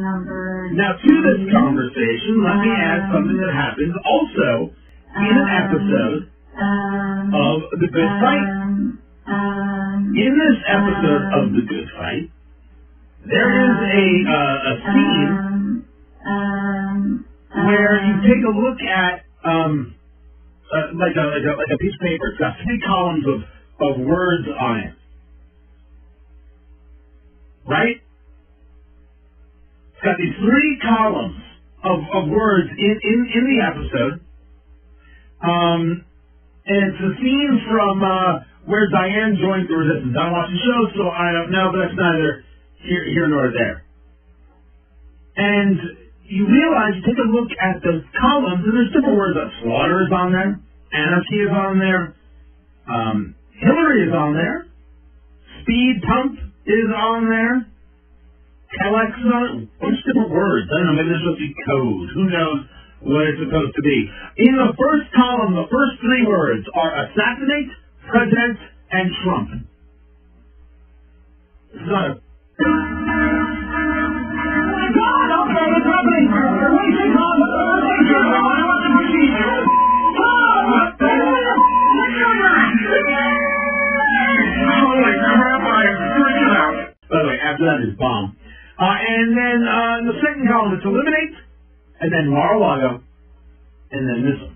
number. Now, to this conversation, let me add something that happens also in an episode um, of The Good Fight. Um, um, In this episode of The Good Fight, there is a uh, a scene um, um, where you um, take a look at um uh, like a like a like a piece of paper. It's got three columns of of words on it, right? Got these three columns of of words in in in the episode. Um, and it's a scene from uh, where Diane joined the resistance. I don't watch the show, so I don't know, but that's neither here here nor there. And you realize, you take a look at the columns, and there's different words. Like slaughter is on there, anarchy is on there, um, Hillary is on there, speed pump is on there, It. A bunch different words. I don't know, maybe there's supposed to be code. Who knows what it's supposed to be? In the first column, the first three words are assassinate, president, and Trump. This is not a. By the way, after that is bomb. Uh, and then uh, in the second column, it's eliminate, and then Mar-a-Lago, and then missile.